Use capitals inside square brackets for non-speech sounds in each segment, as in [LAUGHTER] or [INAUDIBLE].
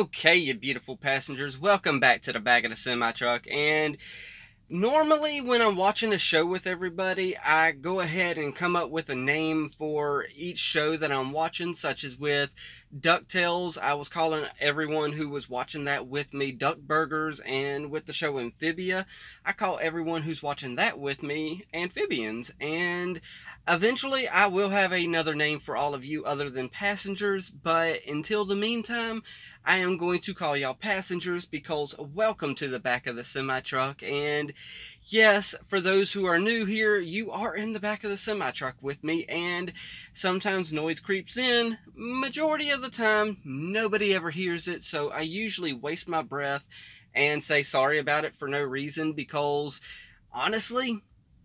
Okay, you beautiful passengers, welcome back to the back of the semi truck. And normally, when I'm watching a show with everybody, I go ahead and come up with a name for each show that I'm watching, such as with DuckTales. I was calling everyone who was watching that with me Duck Burgers, and with the show Amphibia, I call everyone who's watching that with me Amphibians. And eventually, I will have another name for all of you other than passengers, but until the meantime, I am going to call y'all passengers because welcome to the back of the semi truck. And yes, for those who are new here, you are in the back of the semi truck with me, and sometimes noise creeps in. Majority of the time, nobody ever hears it, so I usually waste my breath and say sorry about it for no reason because honestly,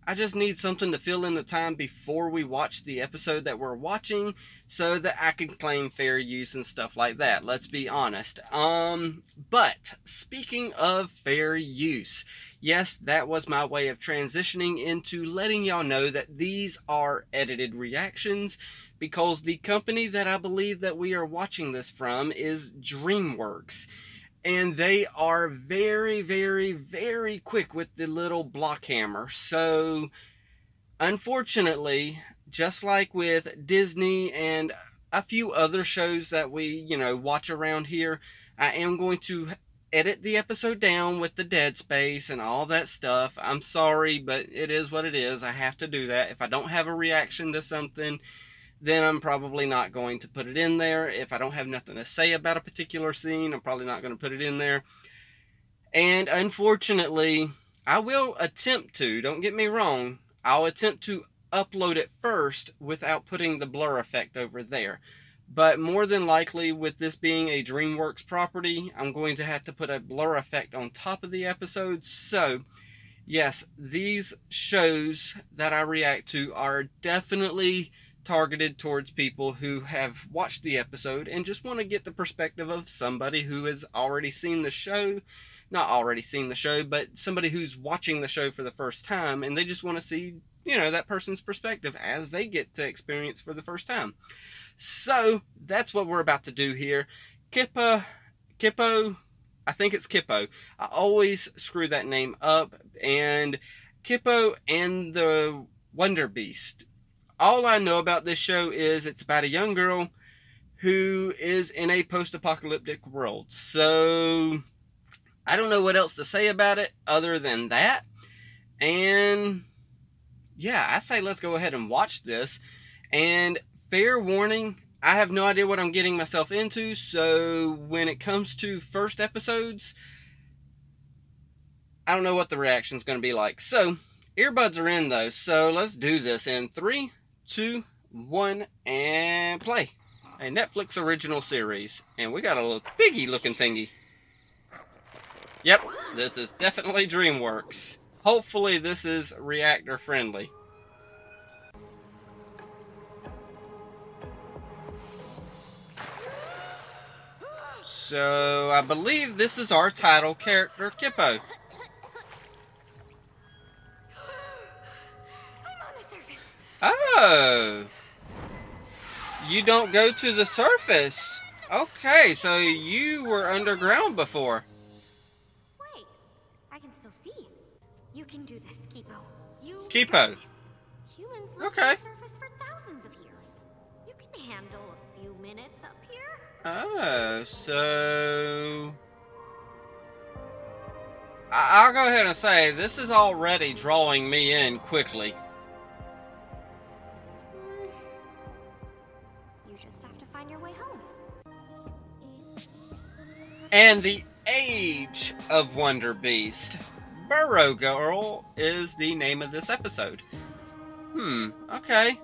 I just need something to fill in the time before we watch the episode that we're watching so that I can claim fair use and stuff like that. Let's be honest. Um, but speaking of fair use, yes, that was my way of transitioning into letting y'all know that these are edited reactions because the company that I believe that we are watching this from is DreamWorks and they are very, very, very quick with the little block hammer. So, unfortunately, just like with Disney and a few other shows that we, you know, watch around here, I am going to edit the episode down with the dead space and all that stuff. I'm sorry, but it is what it is. I have to do that. If I don't have a reaction to something, then I'm probably not going to put it in there. If I don't have nothing to say about a particular scene, I'm probably not going to put it in there. And unfortunately, I will attempt to, don't get me wrong, I'll attempt to upload it first without putting the blur effect over there. But more than likely, with this being a DreamWorks property, I'm going to have to put a blur effect on top of the episode. So, yes, these shows that I react to are definitely targeted towards people who have watched the episode and just want to get the perspective of somebody who has already seen the show. Not already seen the show, but somebody who's watching the show for the first time and they just want to see, you know, that person's perspective as they get to experience for the first time. So that's what we're about to do here. Kippa, Kippo, I think it's Kippo. I always screw that name up. And Kippo and the Wonder Beast all I know about this show is it's about a young girl who is in a post apocalyptic world. So I don't know what else to say about it other than that. And yeah, I say let's go ahead and watch this. And fair warning, I have no idea what I'm getting myself into. So when it comes to first episodes, I don't know what the reaction is going to be like. So earbuds are in though. So let's do this in three, two, one, and play. A Netflix original series. And we got a little piggy looking thingy. Yep, this is definitely DreamWorks. Hopefully this is reactor friendly. So, I believe this is our title character, Kippo. Oh. You don't go to the surface. Okay, so you were underground before. Wait, I can still see you. You can do this, Kipo. You Kipo. Humans live okay. on the surface for thousands of years. You can handle a few minutes up here. Oh, so... I I'll go ahead and say, this is already drawing me in quickly. And the age of Wonder Beast. Burrow Girl is the name of this episode. Hmm, okay.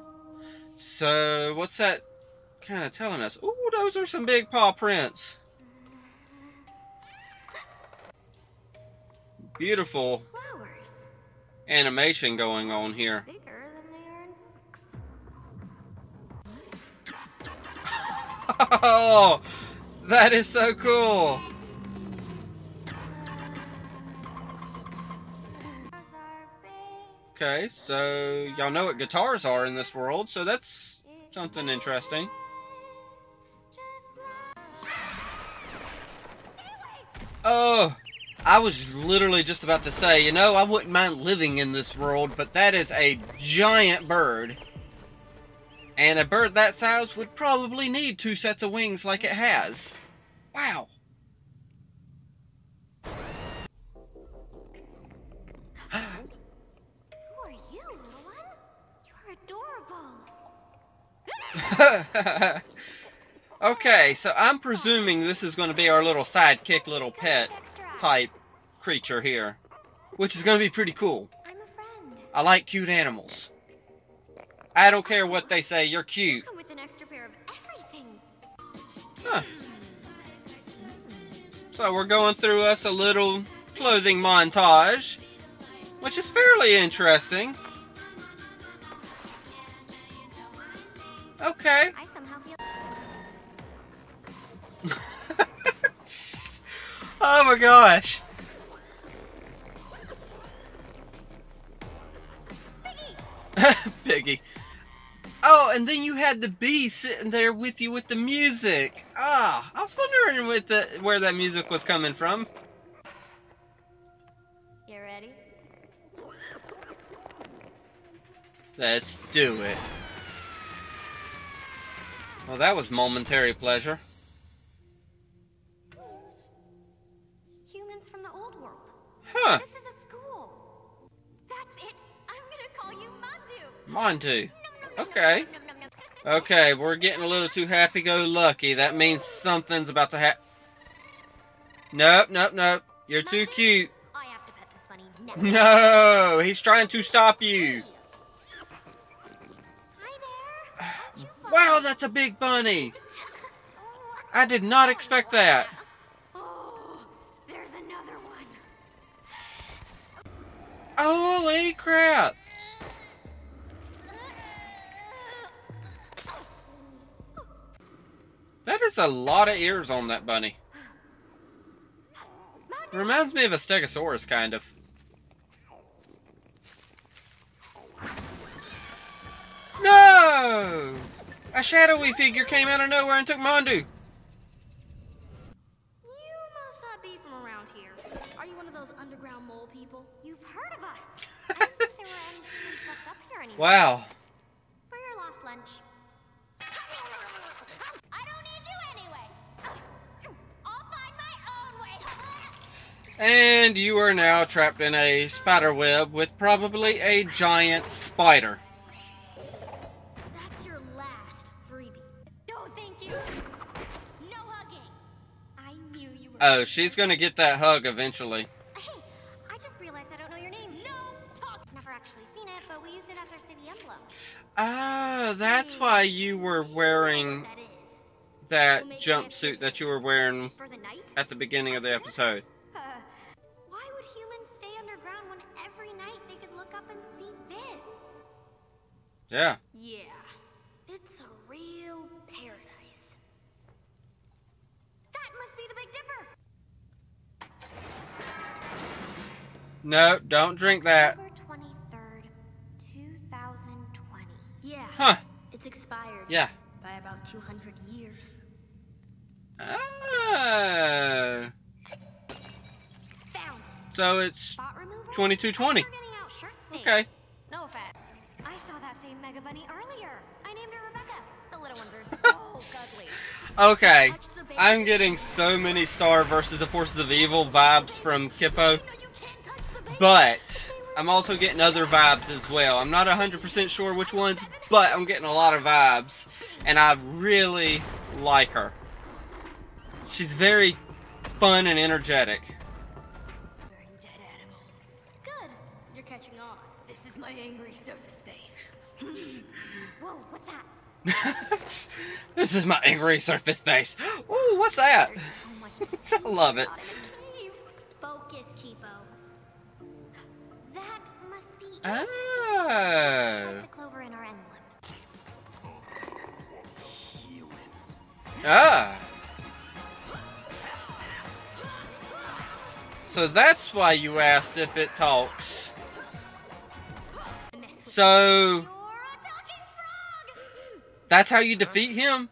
So, what's that kind of telling us? Ooh, those are some big paw prints. Beautiful Flowers. animation going on here. Bigger than they are in books. [LAUGHS] [LAUGHS] oh, that is so cool. Okay, so y'all know what guitars are in this world, so that's something interesting. Oh, I was literally just about to say, you know, I wouldn't mind living in this world, but that is a giant bird. And a bird that size would probably need two sets of wings like it has. Wow. Who are you, little one? You're adorable. [LAUGHS] okay, so I'm presuming this is going to be our little sidekick, little pet type creature here. Which is going to be pretty cool. I'm a friend. I like cute animals. I don't care what they say, you're cute. Come with an extra pair of everything. Huh. So we're going through us a little clothing montage, which is fairly interesting. Okay. I somehow feel. [LAUGHS] oh my gosh. Piggy. [LAUGHS] Oh, and then you had the bee sitting there with you with the music. Ah, I was wondering with the, where that music was coming from. You ready? Let's do it. Well, that was momentary pleasure. Humans from the old world. Huh, This is a school. That's it. I'm gonna call you Mandu. Montu. Okay. Okay, we're getting a little too happy-go-lucky. That means something's about to happen. Nope, nope, nope. You're too cute. I have to pet this bunny now. [LAUGHS] No, he's trying to stop you. Hi there. [SIGHS] Wow, that's a big bunny. [LAUGHS] I did not expect that. Oh, there's another one. Holy crap. That is a lot of ears on that bunny. Reminds me of a stegosaurus, kind of. No! A shadowy figure came out of nowhere and took Mondu. You must not be from around here. Are you one of those underground mole people? you've heard of us. I [LAUGHS] now trapped in a spider web with probably a giant spider. That's your last freebie. No, thank you. No hugging. I knew you were. Oh, she's gonna get that hug eventually. Hey, I just realized I don't know your name. No talk. Never actually seen it, but we use it as our city emblem. Ah, that's why you were wearing that jumpsuit that you were wearing For the night? at the beginning of the episode. Yeah. Yeah. It's a real paradise. That must be the Big Dipper. No, don't drink that. October 23rd, 2020. Yeah. Huh. It's expired. Yeah. By about 200 years. Ah. Found it. So it's Spot remover? 2220. We're getting out shirt stains. Okay. Okay. Touch the baby. I'm getting so many Star versus the Forces of Evil vibes from Kippo, No, you can't touch the baby. but I'm also getting other vibes as well. I'm not 100% sure which ones, but I'm getting a lot of vibes, and I really like her. She's very fun and energetic. Burn dead animals. Good. You're catching on. This is my angry surface face. [LAUGHS] Whoa, what's that? [LAUGHS] this is my angry surface face. Ooh, what's that? [LAUGHS] I love it. Focus, Kipo. That must be emblem. Ah. So that's why you asked if it talks. So that's how you defeat him?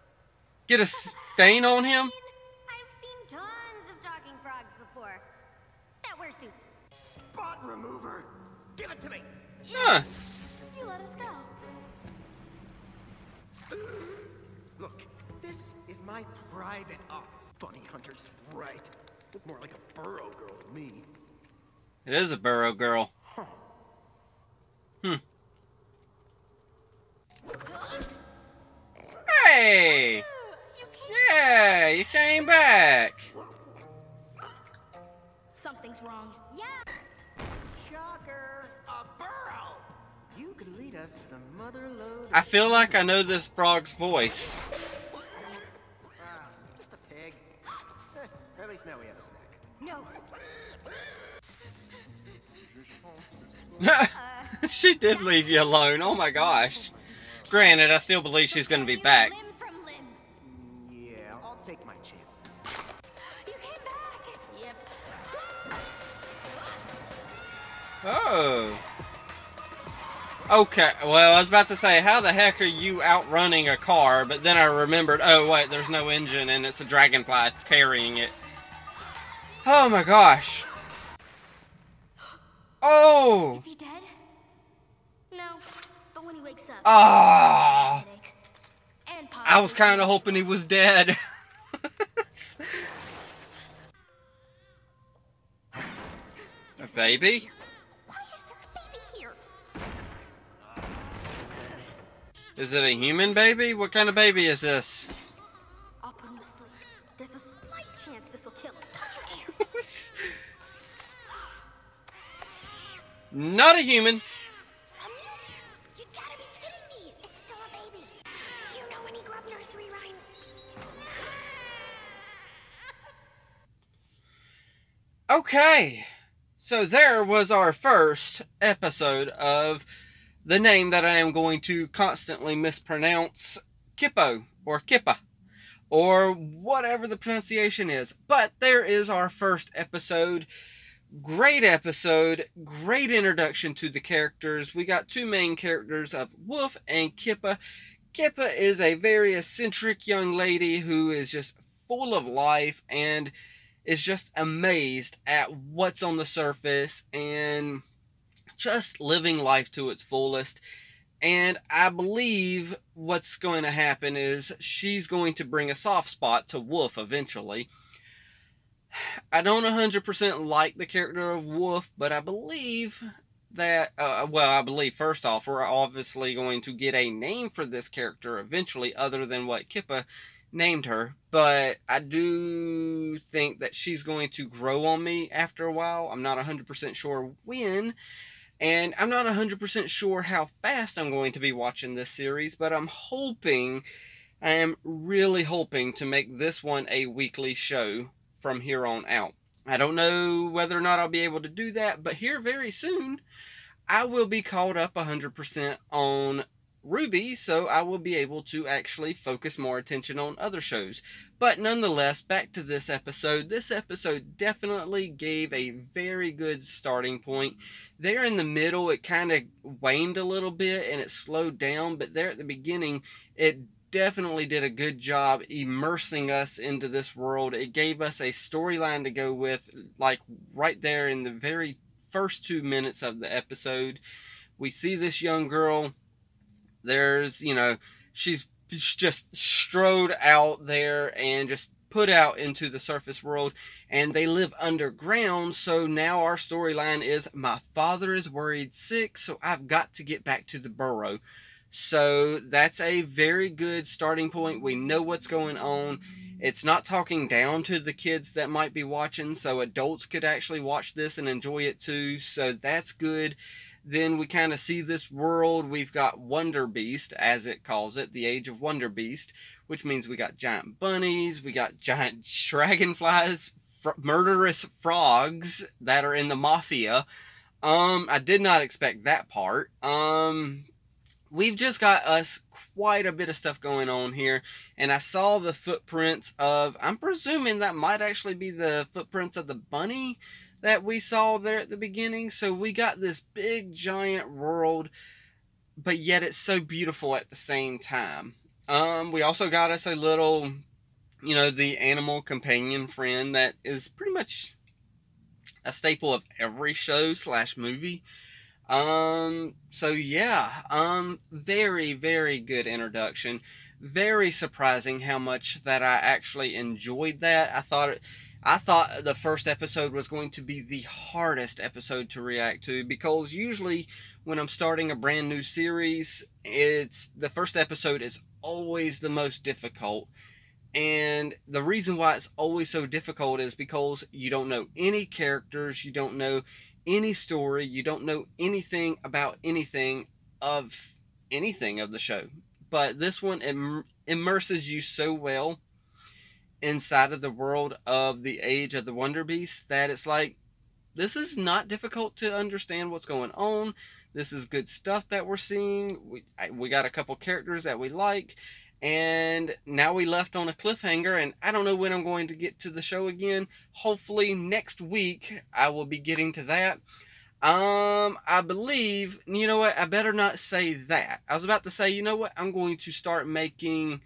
Get a stain on him? I've seen tons of talking frogs frogs before. That wear suits. Spot remover. Give it to me. Huh. You let us go. Look, this is my private office. Bunny hunter's right. Look more like a burrow girl to me. It is a burrow girl. Could lead us to the mother lode. I feel like I know this frog's voice. Ah, just a pig. At least now we have a snack. No. [LAUGHS] she did leave you alone. Oh my gosh. Granted, I still believe she's going to be back. Limb from limb. Yeah, I'll take my chances. You came back. Yep. Oh. Okay, well, I was about to say, how the heck are you outrunning a car? But then I remembered, oh, wait, there's no engine and it's a dragonfly carrying it. Oh my gosh. Oh! Is he dead? No. But when he wakes up, Ah! I was kind of hoping he was dead. [LAUGHS] [LAUGHS] a baby? Is it a human baby? What kind of baby is this? I'll put him to sleep. There's a slight chance this will kill him. [LAUGHS] Not a human. A mutant? You gotta be kidding me. It's still a baby. Do you know any grub nursery rhymes? Okay, so there was our first episode of the name that I am going to constantly mispronounce Kippo or Kippa or whatever the pronunciation is. But there is our first episode. Great episode, great introduction to the characters. We got two main characters of Wolf and Kippa. Kippa is a very eccentric young lady who is just full of life and is just amazed at what's on the surface and just living life to its fullest. And I believe what's going to happen is she's going to bring a soft spot to Wolf eventually. [SIGHS] I don't 100% like the character of Wolf, but I believe that, uh, well, I believe first off, we're obviously going to get a name for this character eventually, other than what Kippa named her, but I do think that she's going to grow on me after a while. I'm not 100% sure when, and I'm not 100% sure how fast I'm going to be watching this series, but I'm hoping, I am really hoping to make this one a weekly show from here on out. I don't know whether or not I'll be able to do that, but here very soon, I will be caught up 100% on RWBY, so I will be able to actually focus more attention on other shows. But nonetheless, back to this episode. This episode definitely gave a very good starting point. There in the middle, it kind of waned a little bit and it slowed down, but there at the beginning, it definitely did a good job immersing us into this world. It gave us a storyline to go with, like right there in the very first two minutes of the episode. We see this young girl there's you know she's just strode out there and just put out into the surface world and they live underground. So now our storyline is my father is worried sick so i've got to get back to the burrow so that's a very good starting point. We know what's going on. It's not talking down to the kids that might be watching so adults could actually watch this and enjoy it too. So that's good then we kind of see this world. We've got Wonder Beast, as it calls it, the Age of Wonder Beast, which means we got giant bunnies, we got [LAUGHS] giant dragonflies, fr- murderous frogs that are in the mafia. Um, I did not expect that part. Um, we've just got us quite a bit of stuff going on here, and I saw the footprints of. I'm presuming that might actually be the footprints of the bunny that we saw there at the beginning. So we got this big giant world, but yet it's so beautiful at the same time. Um, we also got us a little you know, the animal companion friend that is pretty much a staple of every show slash movie. Um, so yeah, um, very, very good introduction. Very surprising how much that I actually enjoyed that. I thought it, I thought the first episode was going to be the hardest episode to react to because usually when I'm starting a brand new series, it's the first episode is always the most difficult. And the reason why it's always so difficult is because you don't know any characters, you don't know any story, you don't know anything about anything of anything of the show. But this one Im- immerses you so well inside of the world of the age of the Wonder Beast that it's like this is not difficult to understand what's going on. This is good stuff that we're seeing. We we got a couple characters that we like, and now we left on a cliffhanger. And I don't know when I'm going to get to the show again. Hopefully next week I will be getting to that. Um, I believe you know what. I better not say that. I was about to say, you know what? I'm going to start making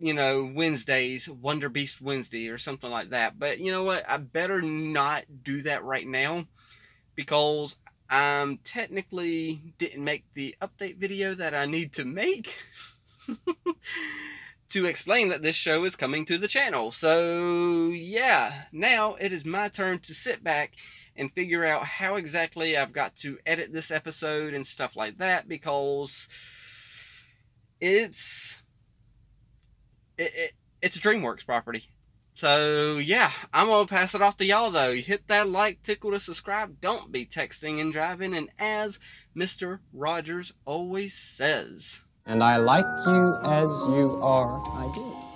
you know, Wednesdays, Wonder Beast Wednesday or something like that. But you know what? I better not do that right now because I technically didn't make the update video that I need to make [LAUGHS] to explain that this show is coming to the channel. So, yeah, now it is my turn to sit back and figure out how exactly I've got to edit this episode and stuff like that because it's it, it, it's a DreamWorks property. So yeah, I'm gonna pass it off to y'all though. hit that like, tickle to subscribe. Don't be texting and driving. And as Mr. Rogers always says, and I like you as you are. I do.